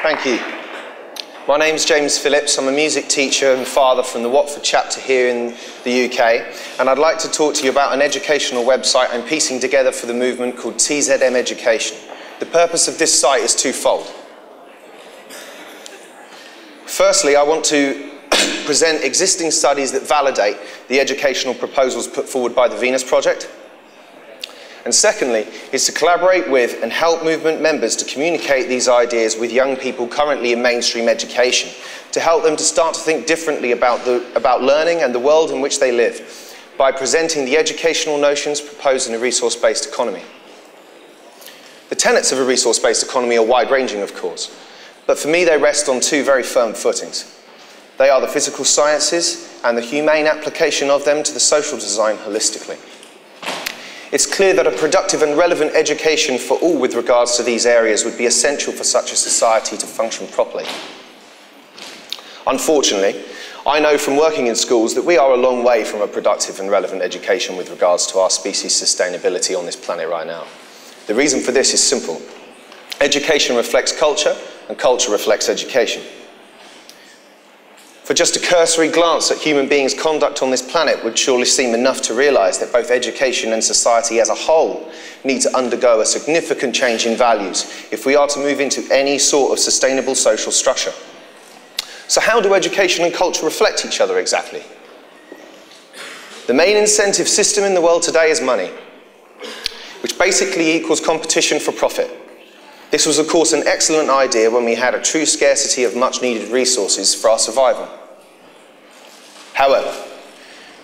Thank you. My name's James Phillips. I'm a music teacher and father from the Watford chapter here in the UK, and I'd like to talk to you about an educational website I'm piecing together for the movement called TZM Education. The purpose of this site is twofold. Firstly, I want to present existing studies that validate the educational proposals put forward by the Venus Project. And secondly, is to collaborate with and help movement members to communicate these ideas with young people currently in mainstream education, to help them to start to think differently about, the, about learning and the world in which they live by presenting the educational notions proposed in a resource-based economy. The tenets of a resource-based economy are wide-ranging, of course, but for me they rest on two very firm footings. They are the physical sciences and the humane application of them to the social design holistically. It's clear that a productive and relevant education for all with regards to these areas would be essential for such a society to function properly. Unfortunately, I know from working in schools that we are a long way from a productive and relevant education with regards to our species' sustainability on this planet right now. The reason for this is simple. Education reflects culture, and culture reflects education. For just a cursory glance at human beings' conduct on this planet would surely seem enough to realise that both education and society as a whole need to undergo a significant change in values if we are to move into any sort of sustainable social structure. So how do education and culture reflect each other exactly? The main incentive system in the world today is money, which basically equals competition for profit. This was, of course, an excellent idea when we had a true scarcity of much needed resources for our survival. However,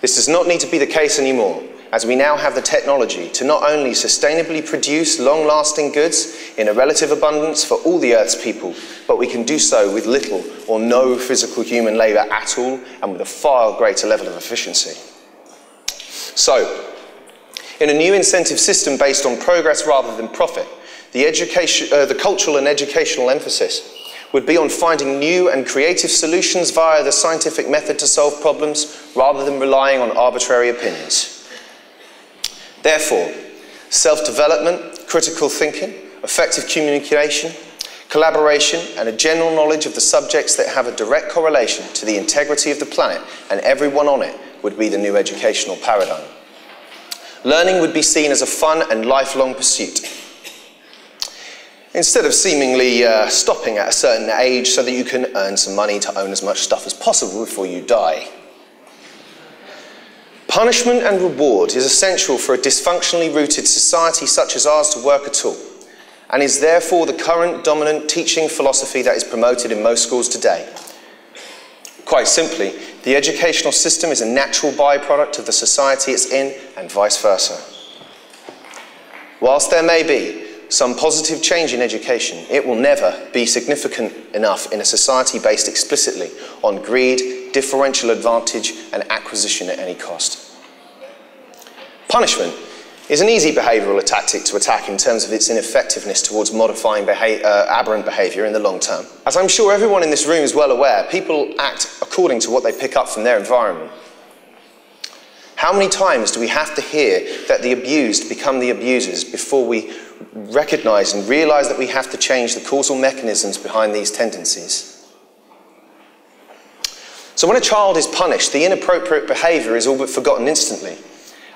this does not need to be the case anymore, as we now have the technology to not only sustainably produce long-lasting goods in a relative abundance for all the Earth's people, but we can do so with little or no physical human labour at all and with a far greater level of efficiency. So, in a new incentive system based on progress rather than profit, the, uh, the cultural and educational emphasis would be on finding new and creative solutions via the scientific method to solve problems rather than relying on arbitrary opinions. Therefore, self-development, critical thinking, effective communication, collaboration and a general knowledge of the subjects that have a direct correlation to the integrity of the planet and everyone on it would be the new educational paradigm. Learning would be seen as a fun and lifelong pursuit instead of seemingly uh, stopping at a certain age so that you can earn some money to own as much stuff as possible before you die. Punishment and reward is essential for a dysfunctionally rooted society such as ours to work at all, and is therefore the current dominant teaching philosophy that is promoted in most schools today. Quite simply, the educational system is a natural byproduct of the society it's in, and vice versa. Whilst there may be some positive change in education, it will never be significant enough in a society based explicitly on greed, differential advantage, and acquisition at any cost. Punishment is an easy behavioural tactic to attack in terms of its ineffectiveness towards modifying beha uh, aberrant behaviour in the long term. As I'm sure everyone in this room is well aware, people act according to what they pick up from their environment. How many times do we have to hear that the abused become the abusers before we recognize and realize that we have to change the causal mechanisms behind these tendencies. So when a child is punished, the inappropriate behavior is all but forgotten instantly.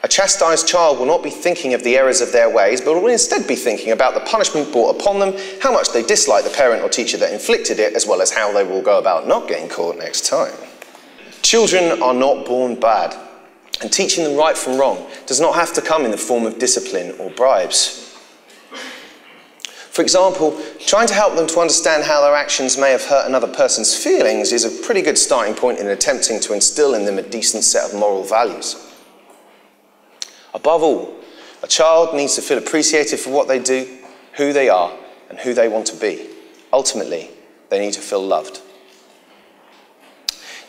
A chastised child will not be thinking of the errors of their ways, but will instead be thinking about the punishment brought upon them, how much they dislike the parent or teacher that inflicted it, as well as how they will go about not getting caught next time. Children are not born bad, and teaching them right from wrong does not have to come in the form of discipline or bribes. For example, trying to help them to understand how their actions may have hurt another person's feelings is a pretty good starting point in attempting to instill in them a decent set of moral values. Above all, a child needs to feel appreciated for what they do, who they are, and who they want to be. Ultimately, they need to feel loved.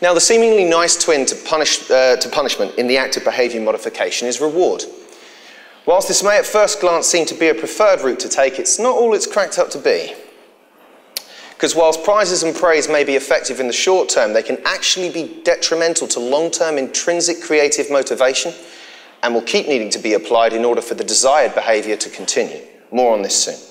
Now, the seemingly nice twin to, punish, uh, to punishment in the act of behaviour modification is reward. Whilst this may at first glance seem to be a preferred route to take, it's not all it's cracked up to be. Because whilst prizes and praise may be effective in the short term, they can actually be detrimental to long-term intrinsic creative motivation and will keep needing to be applied in order for the desired behaviour to continue. More on this soon.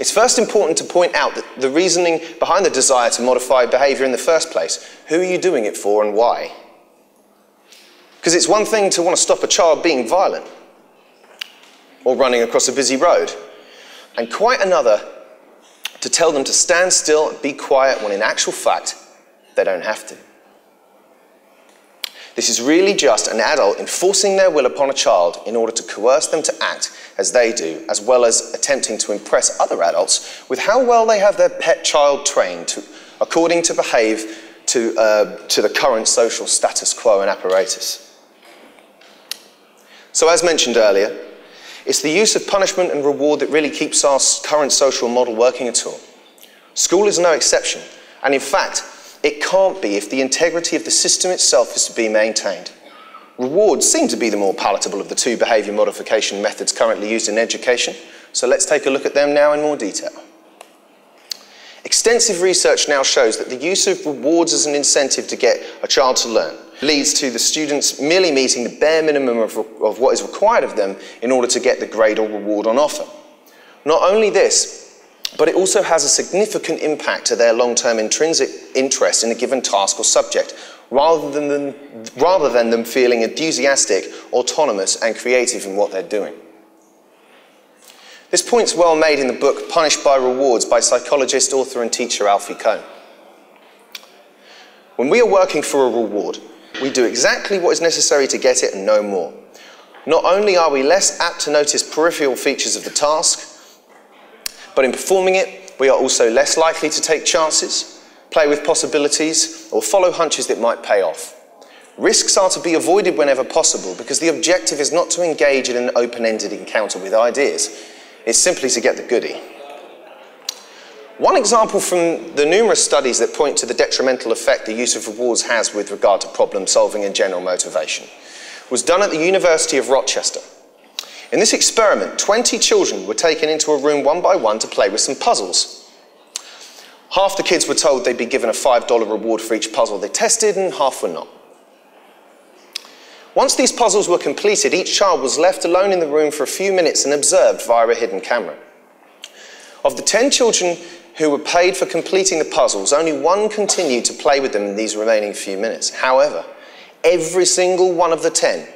It's first important to point out that the reasoning behind the desire to modify behaviour in the first place. Who are you doing it for and why? Because it's one thing to want to stop a child being violent or running across a busy road, and quite another to tell them to stand still and be quiet when in actual fact they don't have to. This is really just an adult enforcing their will upon a child in order to coerce them to act as they do, as well as attempting to impress other adults with how well they have their pet child trained to, according to behave to, uh, to the current social status quo and apparatus. So, as mentioned earlier, it's the use of punishment and reward that really keeps our current social model working at all. School is no exception, and in fact, it can't be if the integrity of the system itself is to be maintained. Rewards seem to be the more palatable of the two behaviour modification methods currently used in education, so let's take a look at them now in more detail. Extensive research now shows that the use of rewards as an incentive to get a child to learn leads to the students merely meeting the bare minimum of, of what is required of them in order to get the grade or reward on offer. Not only this, but it also has a significant impact to their long-term intrinsic interest in a given task or subject, rather than, them, rather than them feeling enthusiastic, autonomous and creative in what they're doing. This point's well made in the book Punished by Rewards by psychologist, author and teacher Alfie Kohn. When we are working for a reward, we do exactly what is necessary to get it and no more. Not only are we less apt to notice peripheral features of the task, but in performing it, we are also less likely to take chances, play with possibilities, or follow hunches that might pay off. Risks are to be avoided whenever possible because the objective is not to engage in an open-ended encounter with ideas. It's simply to get the goodie. One example from the numerous studies that point to the detrimental effect the use of rewards has with regard to problem solving and general motivation was done at the University of Rochester. In this experiment, 20 children were taken into a room one by one to play with some puzzles. Half the kids were told they'd be given a $5 reward for each puzzle they tested, and half were not. Once these puzzles were completed, each child was left alone in the room for a few minutes and observed via a hidden camera. Of the 10 children who were paid for completing the puzzles, only one continued to play with them in these remaining few minutes. However, every single one of the 10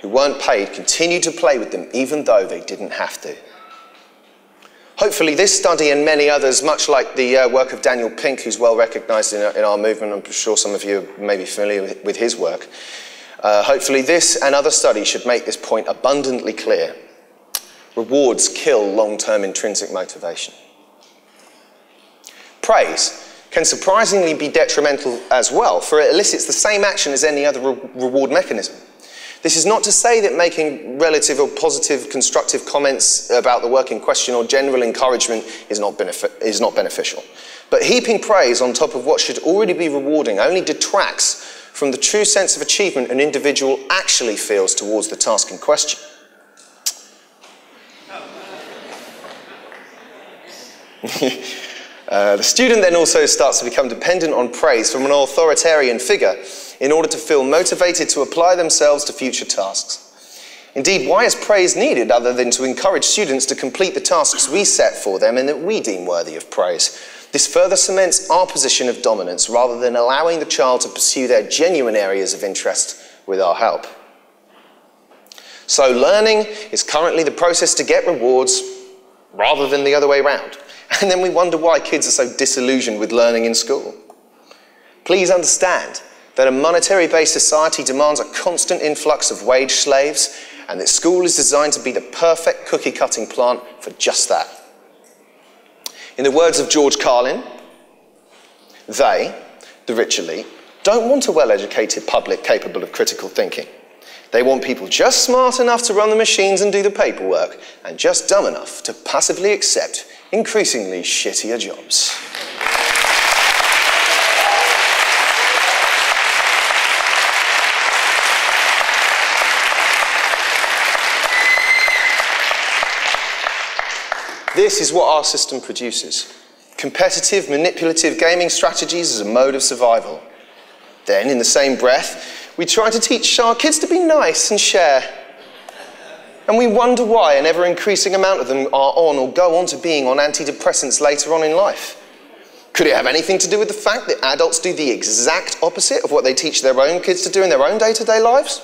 who weren't paid continued to play with them even though they didn't have to. Hopefully, this study and many others, much like the uh, work of Daniel Pink, who's well recognized in, in, our movement, I'm sure some of you may be familiar with, with his work. Uh, hopefully, this and other studies should make this point abundantly clear. Rewards kill long term intrinsic motivation. Praise can surprisingly be detrimental as well, for it elicits the same action as any other re- reward mechanism. This is not to say that making relative or positive constructive comments about the work in question or general encouragement is not, is not beneficial. But heaping praise on top of what should already be rewarding only detracts from the true sense of achievement an individual actually feels towards the task in question. uh, the student then also starts to become dependent on praise from an authoritarian figure in order to feel motivated to apply themselves to future tasks. Indeed, why is praise needed other than to encourage students to complete the tasks we set for them and that we deem worthy of praise? This further cements our position of dominance rather than allowing the child to pursue their genuine areas of interest with our help. So, learning is currently the process to get rewards rather than the other way around. And then we wonder why kids are so disillusioned with learning in school. Please understand that a monetary based society demands a constant influx of wage slaves, and that school is designed to be the perfect cookie cutting plant for just that. In the words of George Carlin, they, the rich elite, don't want a well educated public capable of critical thinking. They want people just smart enough to run the machines and do the paperwork, and just dumb enough to passively accept increasingly shittier jobs. This is what our system produces competitive, manipulative gaming strategies as a mode of survival. Then, in the same breath, we try to teach our kids to be nice and share. And we wonder why an ever increasing amount of them are on or go on to being on antidepressants later on in life. Could it have anything to do with the fact that adults do the exact opposite of what they teach their own kids to do in their own day to day lives?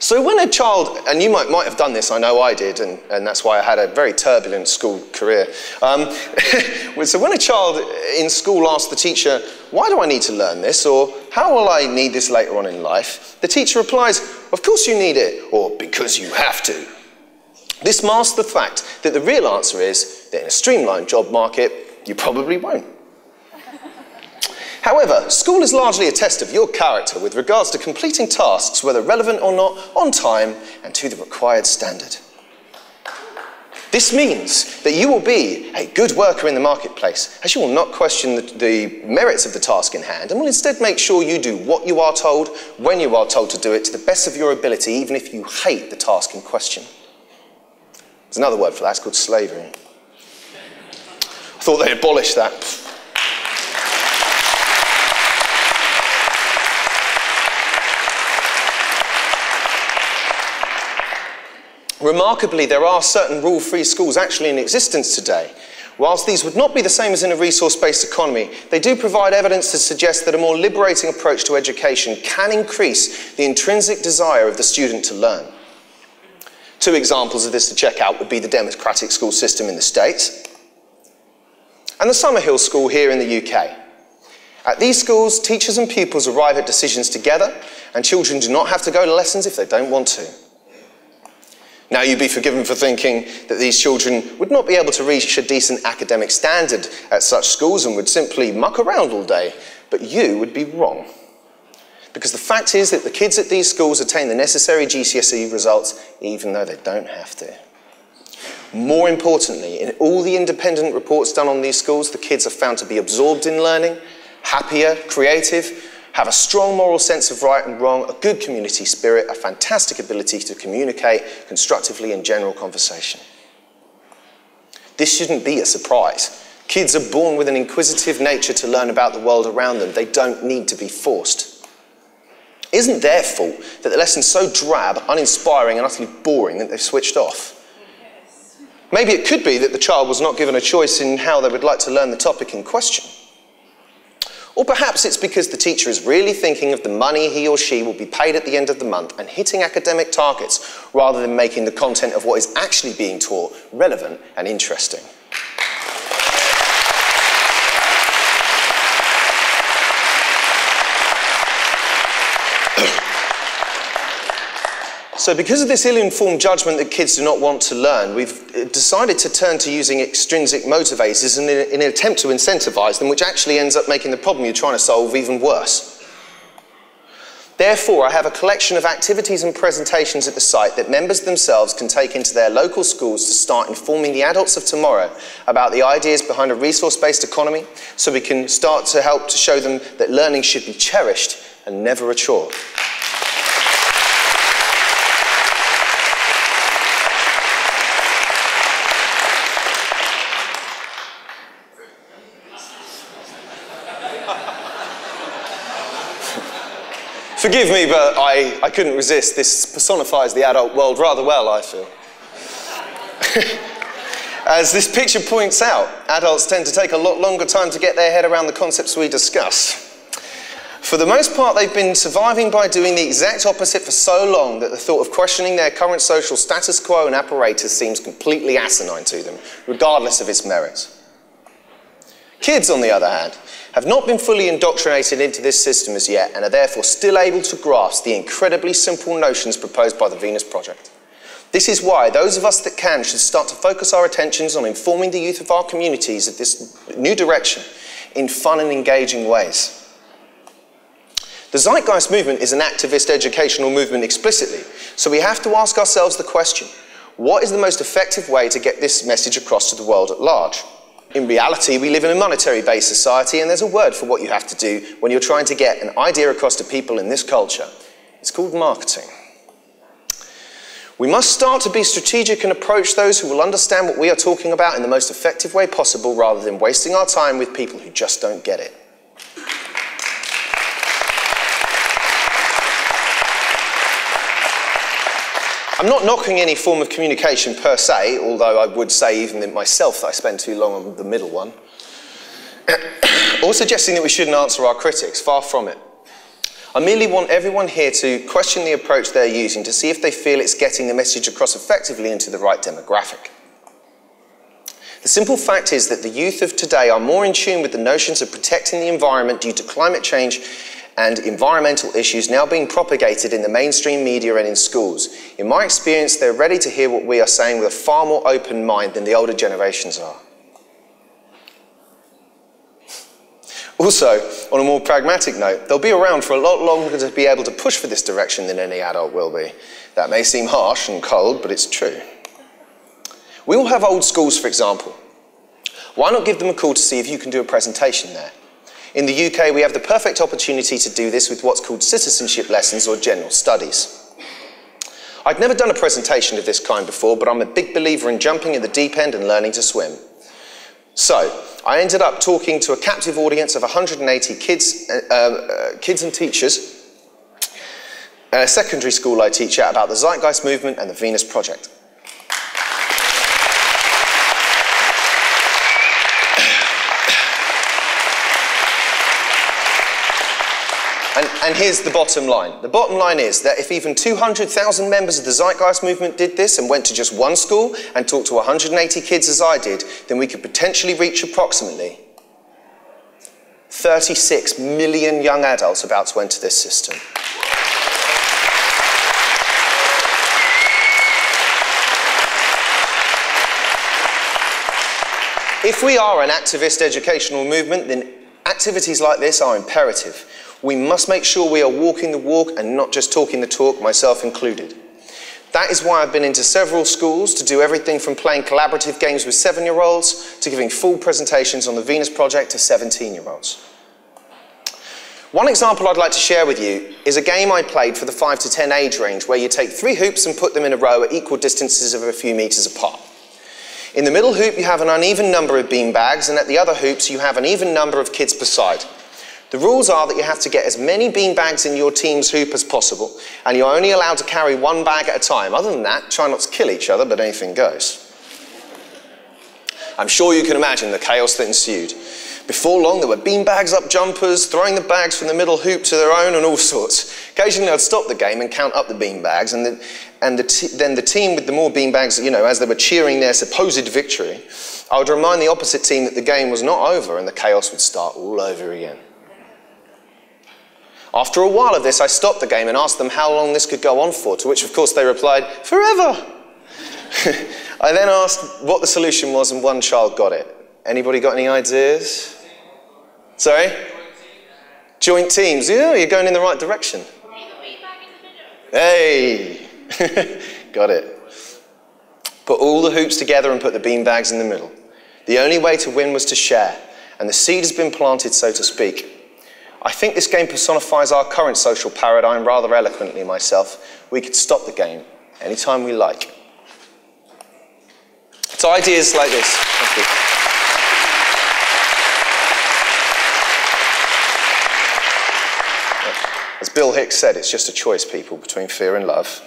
So when a child, and you might, might have done this, I know I did, and, and that's why I had a very turbulent school career. Um, so when a child in school asks the teacher, why do I need to learn this? Or how will I need this later on in life? The teacher replies, of course you need it, or because you have to. This masks the fact that the real answer is that in a streamlined job market, you probably won't. However, school is largely a test of your character with regards to completing tasks, whether relevant or not, on time and to the required standard. This means that you will be a good worker in the marketplace, as you will not question the, the, merits of the task in hand, and will instead make sure you do what you are told, when you are told to do it, to the best of your ability, even if you hate the task in question. There's another word for that, it's called slavery. I thought they abolished that. Remarkably, there are certain rule free schools actually in existence today. Whilst these would not be the same as in a resource based economy, they do provide evidence to suggest that a more liberating approach to education can increase the intrinsic desire of the student to learn. Two examples of this to check out would be the democratic school system in the States and the Summerhill School here in the UK. At these schools, teachers and pupils arrive at decisions together, and children do not have to go to lessons if they don't want to. Now you'd be forgiven for thinking that these children would not be able to reach a decent academic standard at such schools and would simply muck around all day, but you would be wrong. Because the fact is that the kids at these schools attain the necessary GCSE results even though they don't have to. More importantly, in all the independent reports done on these schools, the kids are found to be absorbed in learning, happier, creative, have a strong moral sense of right and wrong, a good community spirit, a fantastic ability to communicate constructively in general conversation. This shouldn't be a surprise. Kids are born with an inquisitive nature to learn about the world around them. They don't need to be forced. is isn't their fault that the lesson's so drab, uninspiring, and utterly boring that they've switched off. Maybe it could be that the child was not given a choice in how they would like to learn the topic in question. Or perhaps it's because the teacher is really thinking of the money he or she will be paid at the end of the month and hitting academic targets rather than making the content of what is actually being taught relevant and interesting. So because of this ill-informed judgment that kids do not want to learn, we've uh, decided to turn to using extrinsic motivators in, in an attempt to incentivize them, which actually ends up making the problem you're trying to solve even worse. Therefore, I have a collection of activities and presentations at the site that members themselves can take into their local schools to start informing the adults of tomorrow about the ideas behind a resource-based economy so we can start to help to show them that learning should be cherished and never a chore. Forgive me, but I, I couldn't resist. This personifies the adult world rather well, I feel. As this picture points out, adults tend to take a lot longer time to get their head around the concepts we discuss. For the most part, they've been surviving by doing the exact opposite for so long that the thought of questioning their current social status quo and apparatus seems completely asinine to them, regardless of its merits. Kids, on the other hand, have not been fully indoctrinated into this system as yet and are therefore still able to grasp the incredibly simple notions proposed by the Venus Project. This is why those of us that can should start to focus our attentions on informing the youth of our communities of this new direction in fun and engaging ways. The Zeitgeist movement is an activist educational movement explicitly, so we have to ask ourselves the question, what is the most effective way to get this message across to the world at large? In reality, we live in a monetary based society, and there's a word for what you have to do when you're trying to get an idea across to people in this culture. It's called marketing. We must start to be strategic and approach those who will understand what we are talking about in the most effective way possible rather than wasting our time with people who just don't get it. I'm not knocking any form of communication per se, although I would say even myself that I spend too long on the middle one. or suggesting that we shouldn't answer our critics, far from it. I merely want everyone here to question the approach they're using to see if they feel it's getting the message across effectively into the right demographic. The simple fact is that the youth of today are more in tune with the notions of protecting the environment due to climate change and environmental issues now being propagated in the mainstream media and in schools. In my experience, they're ready to hear what we are saying with a far more open mind than the older generations are. Also, on a more pragmatic note, they'll be around for a lot longer to be able to push for this direction than any adult will be. That may seem harsh and cold, but it's true. We all have old schools, for example. Why not give them a call to see if you can do a presentation there? In the UK, we have the perfect opportunity to do this with what's called citizenship lessons or general studies. I'd never done a presentation of this kind before, but I'm a big believer in jumping in the deep end and learning to swim. So, I ended up talking to a captive audience of 180 kids, uh, uh, kids and teachers at a secondary school I teach at about the Zeitgeist movement and the Venus Project. And, and, here's the bottom line. The bottom line is that if even 200,000 members of the Zeitgeist movement did this and went to just one school and talked to 180 kids as I did, then we could potentially reach approximately 36 million young adults about to enter this system. If we are an activist educational movement, then activities like this are imperative. We must make sure we are walking the walk and not just talking the talk, myself included. That is why I've been into several schools to do everything from playing collaborative games with seven year olds to giving full presentations on the Venus Project to 17 year olds. One example I'd like to share with you is a game I played for the 5 to 10 age range where you take three hoops and put them in a row at equal distances of a few metres apart. In the middle hoop, you have an uneven number of bean bags, and at the other hoops, you have an even number of kids per side. The rules are that you have to get as many bean bags in your team's hoop as possible, and you're only allowed to carry one bag at a time. Other than that, try not to kill each other, but anything goes. I'm sure you can imagine the chaos that ensued. Before long, there were bean bags up jumpers, throwing the bags from the middle hoop to their own, and all sorts. Occasionally, I'd stop the game and count up the bean bags, and, the, and the then the team with the more bean bags, you know, as they were cheering their supposed victory, I would remind the opposite team that the game was not over, and the chaos would start all over again. After a while of this, I stopped the game and asked them how long this could go on for, to which, of course, they replied, forever. I then asked what the solution was, and one child got it. Anybody got any ideas? Sorry? Joint teams. Yeah, you're going in the right direction. Hey! got it. Put all the hoops together and put the bean bags in the middle. The only way to win was to share, and the seed has been planted, so to speak. I think this game personifies our current social paradigm rather eloquently myself. We could stop the game anytime we like. So ideas like this. As Bill Hicks said, it's just a choice, people, between fear and love.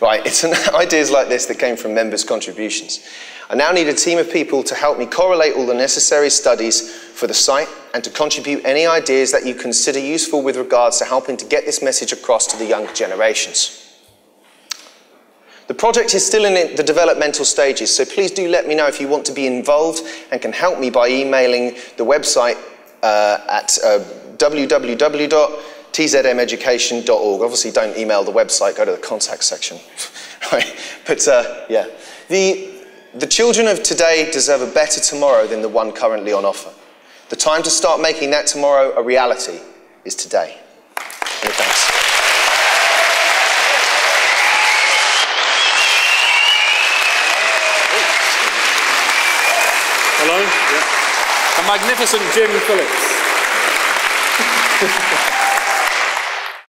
Right, it's an, ideas like this that came from members' contributions. I now need a team of people to help me correlate all the necessary studies for the site and to contribute any ideas that you consider useful with regards to helping to get this message across to the younger generations. The project is still in the developmental stages, so please do let me know if you want to be involved and can help me by emailing the website uh, at uh, www.tzmeducation.org. Obviously, don't email the website, go to the contact section. But uh, yeah, the, the children of today deserve a better tomorrow than the one currently on offer. The time to start making that tomorrow a reality is today. Many thanks. Hello? Yeah. A magnificent Jim Phillips.